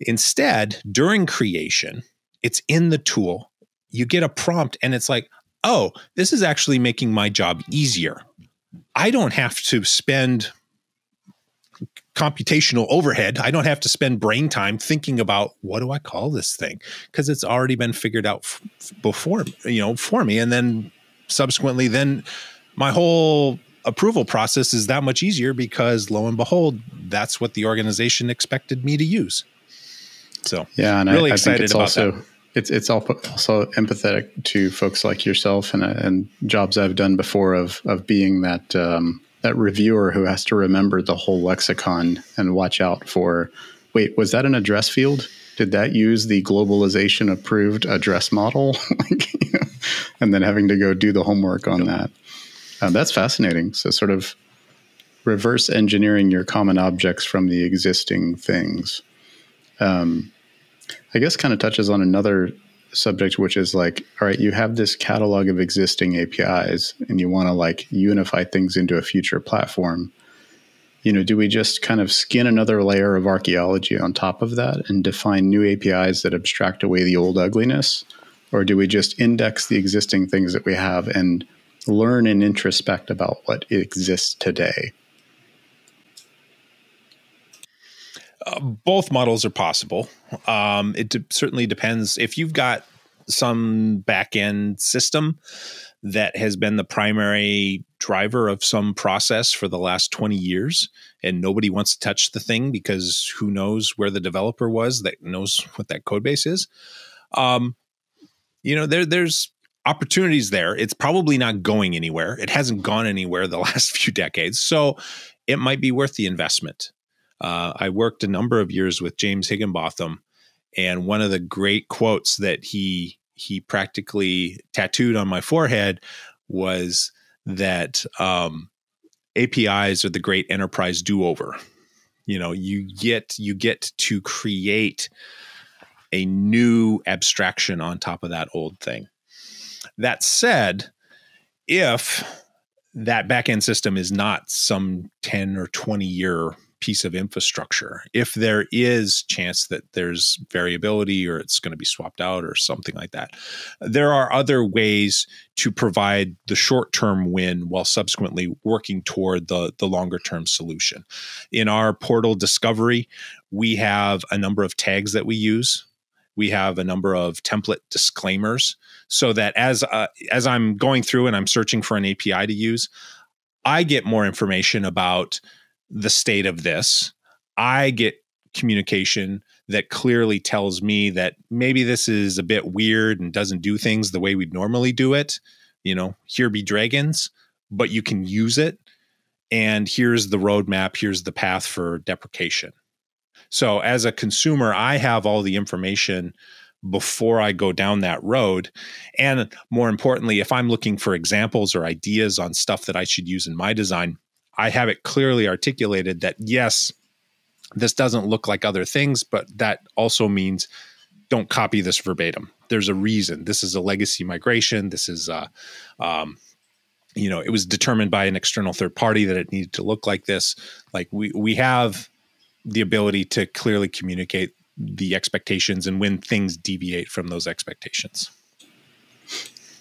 Instead during creation it's in the tool. You get a prompt and it's like oh, this is actually making my job easier. I don't have to spend computational overhead. I don't have to spend brain time thinking about what do I call this thing because it's already been figured out f- before, you know, for me. And then subsequently, then my whole approval process is that much easier because lo and behold, that's what the organization expected me to use. So yeah, and really I, I excited it's about also, that. It's it's also empathetic to folks like yourself and and jobs I've done before of of being that um, that reviewer who has to remember the whole lexicon and watch out for. Wait, was that an address field? Did that use the globalization approved address model? and then having to go do the homework on that. Uh, that's fascinating. So, sort of reverse engineering your common objects from the existing things. Um, I guess kind of touches on another subject, which is like, all right, you have this catalog of existing APIs and you want to like unify things into a future platform. You know, do we just kind of skin another layer of archaeology on top of that and define new APIs that abstract away the old ugliness? Or do we just index the existing things that we have and learn and introspect about what exists today? Both models are possible. Um, it de- certainly depends. If you've got some back end system that has been the primary driver of some process for the last 20 years, and nobody wants to touch the thing because who knows where the developer was that knows what that code base is. Um, you know, there there's opportunities there. It's probably not going anywhere. It hasn't gone anywhere the last few decades. So it might be worth the investment. Uh, I worked a number of years with James Higginbotham, and one of the great quotes that he he practically tattooed on my forehead was that um, APIs are the great enterprise do over. You know, you get you get to create a new abstraction on top of that old thing. That said, if that backend system is not some 10 or 20 year piece of infrastructure, if there is chance that there's variability or it's going to be swapped out or something like that, there are other ways to provide the short term win while subsequently working toward the, the longer term solution. In our portal discovery, we have a number of tags that we use we have a number of template disclaimers so that as uh, as I'm going through and I'm searching for an API to use, I get more information about the state of this. I get communication that clearly tells me that maybe this is a bit weird and doesn't do things the way we'd normally do it. You know, here be dragons, but you can use it. And here's the roadmap, here's the path for deprecation. So as a consumer, I have all the information before I go down that road. And more importantly, if I'm looking for examples or ideas on stuff that I should use in my design, I have it clearly articulated that yes, this doesn't look like other things, but that also means don't copy this verbatim. There's a reason. This is a legacy migration. This is, uh, um, you know, it was determined by an external third party that it needed to look like this. Like we we have the ability to clearly communicate the expectations and when things deviate from those expectations.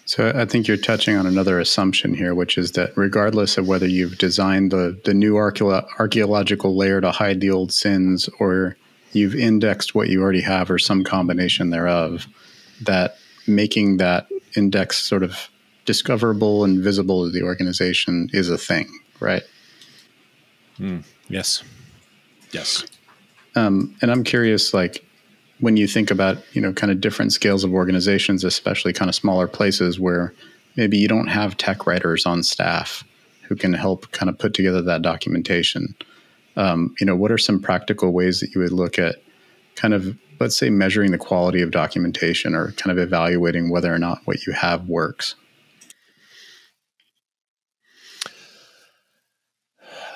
So I think you're touching on another assumption here, which is that regardless of whether you've designed the, the new archaeological layer to hide the old sins or you've indexed what you already have or some combination thereof, that making that index sort of discoverable and visible to the organization is a thing, right? Mm, yes. Yes. Um, and I'm curious, like, when you think about, you know, kind of different scales of organizations, especially kind of smaller places where maybe you don't have tech writers on staff who can help kind of put together that documentation. Um, you know, what are some practical ways that you would look at kind of, let's say, measuring the quality of documentation or kind of evaluating whether or not what you have works?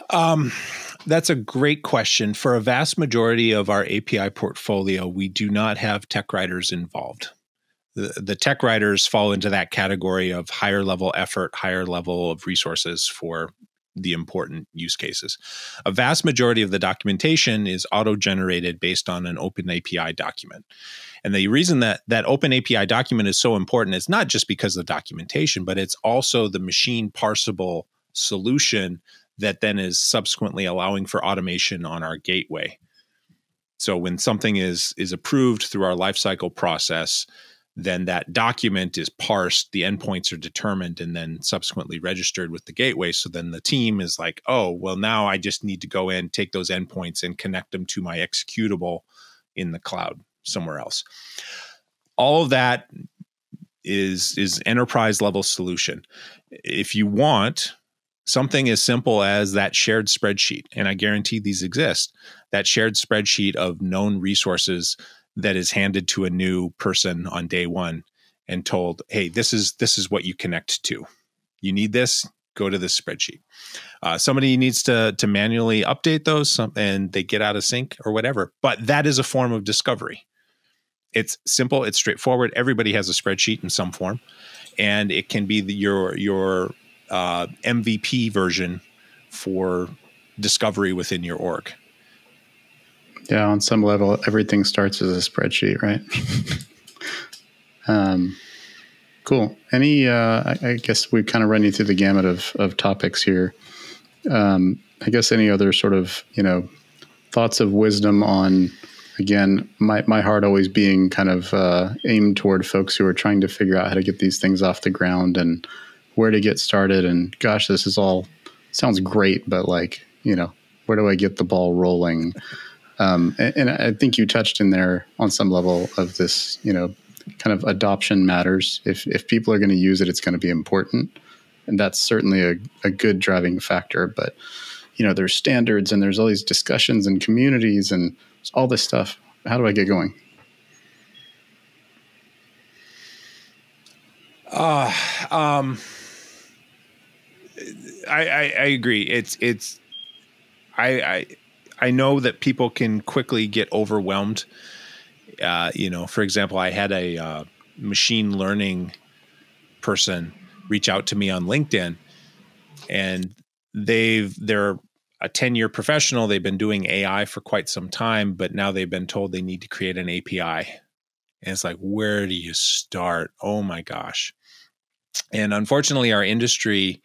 Um, that's a great question. For a vast majority of our API portfolio, we do not have tech writers involved. The, the tech writers fall into that category of higher level effort, higher level of resources for the important use cases. A vast majority of the documentation is auto generated based on an open API document. And the reason that that open API document is so important is not just because of documentation, but it's also the machine parsable solution that then is subsequently allowing for automation on our gateway. So when something is is approved through our lifecycle process, then that document is parsed, the endpoints are determined, and then subsequently registered with the gateway. So then the team is like, oh, well, now I just need to go in, take those endpoints, and connect them to my executable in the cloud somewhere else. All of that is is enterprise level solution. If you want something as simple as that shared spreadsheet, and I guarantee these exist, that shared spreadsheet of known resources that is handed to a new person on day one and told, "Hey, this is this is what you connect to. You need this. Go to this spreadsheet." Uh, somebody needs to to manually update those, and they get out of sync or whatever. But that is a form of discovery. It's simple. It's straightforward. Everybody has a spreadsheet in some form, and it can be the, your your uh, MVP version for discovery within your org. Yeah, on some level, everything starts as a spreadsheet, right? um, cool. Any? Uh, I, I, guess we kind of run you through the gamut of of topics here. Um, I guess any other sort of you know thoughts of wisdom on again my my heart always being kind of uh, aimed toward folks who are trying to figure out how to get these things off the ground and where to get started. And gosh, this is all sounds great, but like you know, where do I get the ball rolling? Um, and, and, I think you touched in there on some level of this, you know, kind of adoption matters. If if people are going to use it, it's going to be important, and that's certainly a, a good driving factor. But you know, there's standards and there's all these discussions and communities and all this stuff. How do I get going? Uh, um, I, I, I agree. It's it's I, I I know that people can quickly get overwhelmed. Uh, you know, for example, I had a uh, machine learning person reach out to me on LinkedIn, and they've they're a 10 year professional. They've been doing AI for quite some time, but now they've been told they need to create an API. And it's like, where do you start? Oh my gosh. And unfortunately, our industry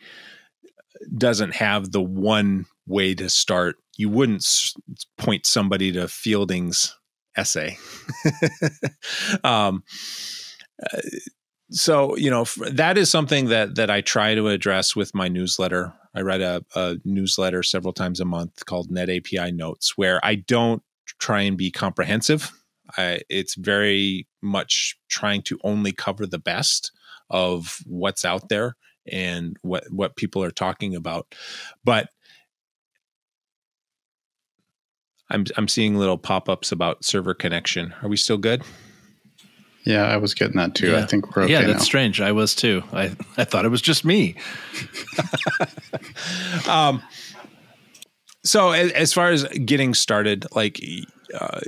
doesn't have the one way to start you wouldn't point somebody to Fielding's essay. um, uh, so you know that is something that that I try to address with my newsletter. I write a, a newsletter several times a month called Net API Notes, where I don't try and be comprehensive. I, it's very much trying to only cover the best of what's out there and what what people are talking about. But I'm I'm seeing little pop ups about server connection. Are we still good? Yeah, I was getting that too. Yeah. I think we're okay Yeah, that's now. strange. I was too. I I thought it was just me. um, so as, as, far as getting started, like uh,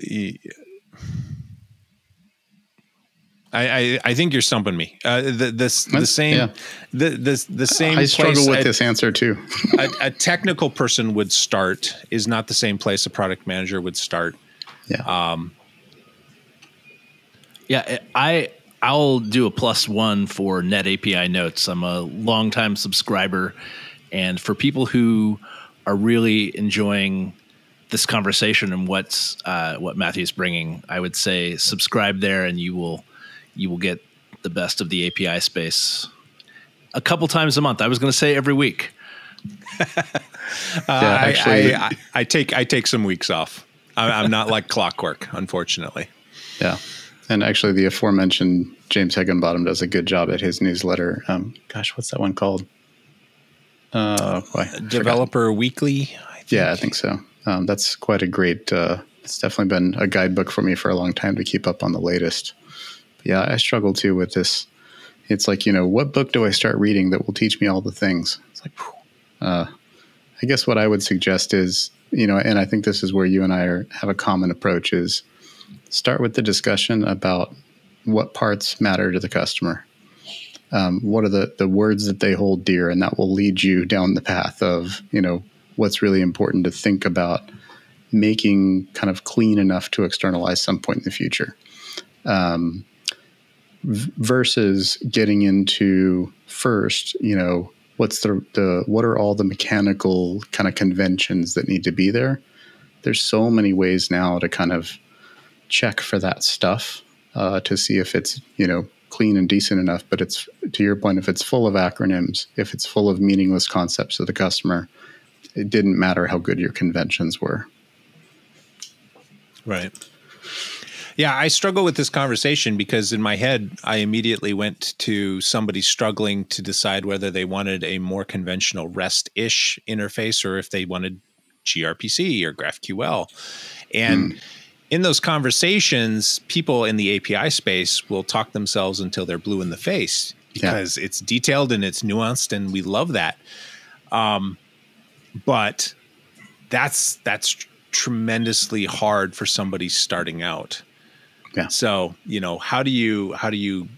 I, I, I think you're stumping me. Uh, the this the same yeah. the the the same. I struggle with a, this answer too. a, a, technical person would start is not the same place a product manager would start. Yeah. Um. Yeah, I I'll do a plus one for Net API Notes. I'm a longtime subscriber, and for people who are really enjoying this conversation and what's uh, what Matthew's bringing, I would say subscribe there, and you will you will get the best of the API space a couple times a month. I was going to say every week. uh, yeah, actually, I, I, I, take I take some weeks off. I, am not like clockwork, unfortunately. Yeah, and actually, the aforementioned James Higginbotham does a good job at his newsletter. Um, gosh, what's that one called? Uh, boy, Developer forgot. Weekly. I yeah, I think so. Um, that's quite a great. Uh, it's definitely been a guidebook for me for a long time to keep up on the latest yeah, I struggle too with this. It's like, you know, what book do I start reading that will teach me all the things? It's like, uh, I guess what I would suggest is, you know, and I think this is where you and I are, have a common approach is start with the discussion about what parts matter to the customer. Um, what are the the words that they hold dear, and that will lead you down the path of you know what's really important to think about making kind of clean enough to externalize some point in the future. Um, versus getting into first, you know, what's the the what are all the mechanical kind of conventions that need to be there? There's so many ways now to kind of check for that stuff uh, to see if it's you know clean and decent enough. But it's to your point, if it's full of acronyms, if it's full of meaningless concepts to the customer, it didn't matter how good your conventions were. Right. Yeah, I struggle with this conversation because in my head, I immediately went to somebody struggling to decide whether they wanted a more conventional REST ish interface or if they wanted gRPC or GraphQL. And mm. in those conversations, people in the API space will talk themselves until they're blue in the face because yeah. it's detailed and it's nuanced, and we love that. Um, but that's that's tremendously hard for somebody starting out. Yeah. So, you know, how do you how do you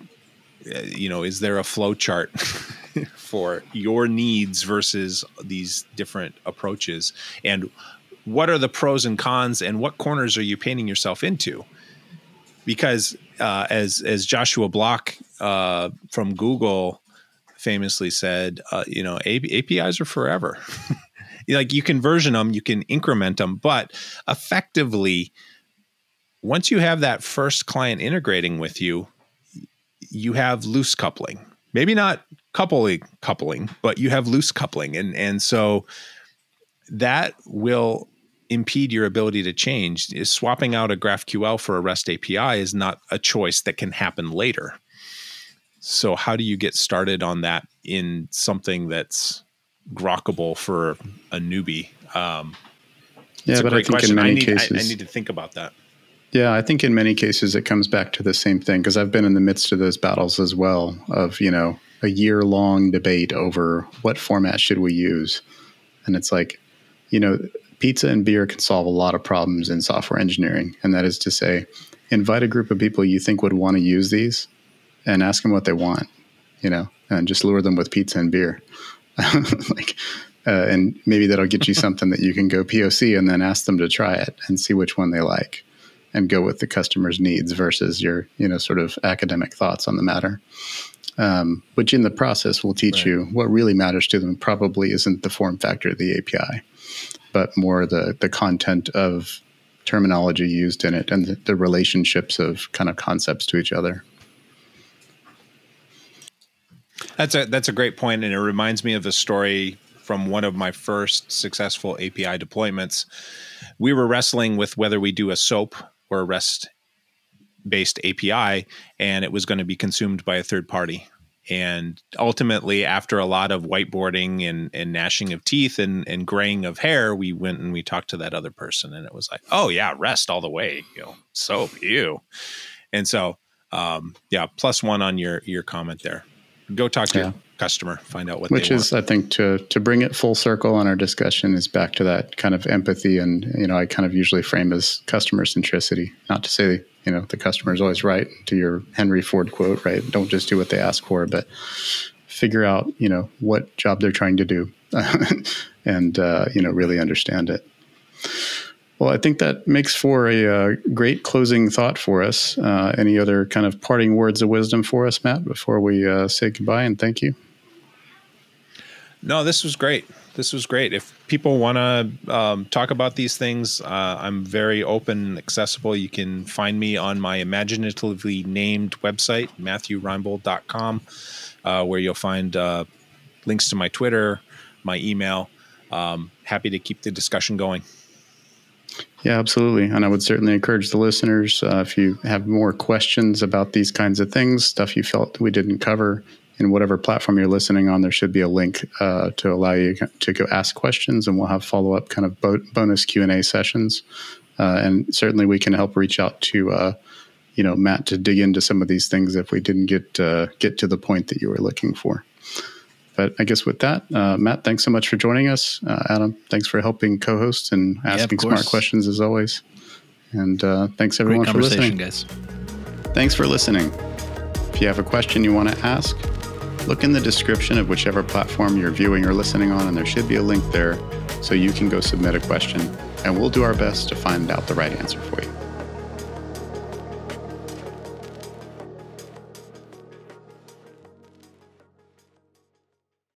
uh, you know, is there a flow chart for your needs versus these different approaches and what are the pros and cons and what corners are you painting yourself into? Because uh, as as Joshua Bloch uh, from Google famously said, uh, you know, APIs are forever. like you can version them, you can increment them, but effectively, once you have that first client integrating with you, you have loose coupling. Maybe not coupling coupling, but you have loose coupling, and and so that will impede your ability to change. Is swapping out a GraphQL for a REST API is not a choice that can happen later. So how do you get started on that in something that's grokkable for a newbie? Um, yeah, but I think question. in many I need, cases, I, I need to think about that. Yeah, I think in many cases it comes back to the same thing because I've been in the midst of those battles as well of, you know, a year long debate over what format should we use. And it's like, you know, pizza and beer can solve a lot of problems in software engineering. And that is to say, invite a group of people you think would want to use these and ask them what they want, you know, and just lure them with pizza and beer. like, uh, and maybe that'll get you something that you can go POC and then ask them to try it and see which one they like and go with the customer's needs versus your you know sort of academic thoughts on the matter um, which in the process will teach right. you what really matters to them probably isn't the form factor of the api but more the the content of terminology used in it and the, the relationships of kind of concepts to each other that's a that's a great point and it reminds me of a story from one of my first successful API deployments. We were wrestling with whether we do a SOAP or a REST based API, and it was going to be consumed by a third party. And ultimately, after a lot of whiteboarding and, and gnashing of teeth and, and graying of hair, we went and we talked to that other person, and it was like, oh yeah, rest all the way, you know, soap, you. And so, um, yeah, plus one on your your comment there. Go talk to yeah customer, find out what Which is, I think, to to bring it full circle on our discussion is back to that kind of empathy, and you know, I kind of usually frame as customer centricity. Not to say you know the customer is always right. To your Henry Ford quote, right? Don't just do what they ask for, but figure out you know what job they're trying to do, and uh, you know really understand it. Well, I think that makes for a uh, great closing thought for us. Uh, any other kind of parting words of wisdom for us, Matt, before we uh, say goodbye and thank you? No, this was great. This was great. If people want to um, talk about these things, uh, I'm very open and accessible. You can find me on my imaginatively named website, matthewreinbold.com, uh, where you'll find uh, links to my Twitter, my email. Um, happy to keep the discussion going. Yeah, absolutely. And I would certainly encourage the listeners uh, if you have more questions about these kinds of things, stuff you felt we didn't cover, in whatever platform you're listening on, there should be a link uh, to allow you to go ask questions, and we'll have follow up kind of bo- bonus Q and A sessions. Uh, and certainly, we can help reach out to uh, you know Matt to dig into some of these things if we didn't get uh, get to the point that you were looking for. But I guess with that, uh, Matt, thanks so much for joining us. Uh, Adam, thanks for helping co-host and asking yeah, smart questions as always. And thanks everyone for listening, guys. Thanks for listening. If you have a question you want to ask look in the description of whichever platform you're viewing or listening on, and there should be a link there so you can go submit a question, and we'll do our best to find out the right answer for you.